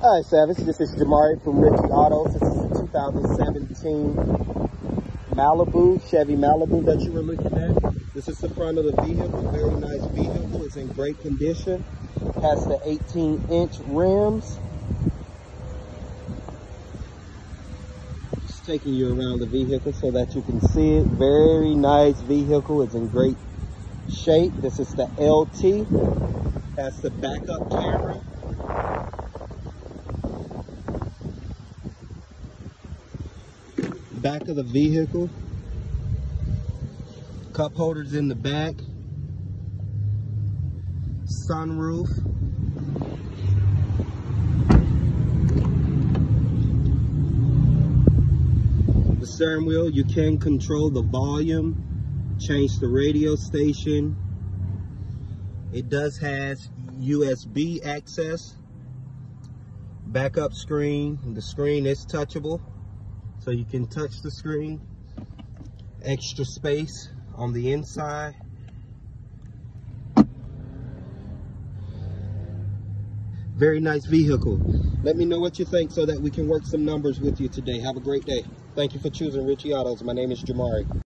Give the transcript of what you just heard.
Right, Savage, this is Jamari from Ritchey Autos. This is the 2017 Malibu, Chevy Malibu that you were looking at. This is the front of the vehicle, very nice vehicle. It's in great condition. Has the 18 inch rims. Just taking you around the vehicle so that you can see it. Very nice vehicle. It's in great shape. This is the LT. Has the backup camera. Back of the vehicle. Cup holders in the back. Sunroof. The steering wheel, you can control the volume, change the radio station. It does has USB access, backup screen. The screen is touchable, so you can touch the screen. Extra space on the inside. Very nice vehicle. Let me know what you think so that we can work some numbers with you today. Have a great day. Thank you for choosing Ritchey Autos. My name is Jamari.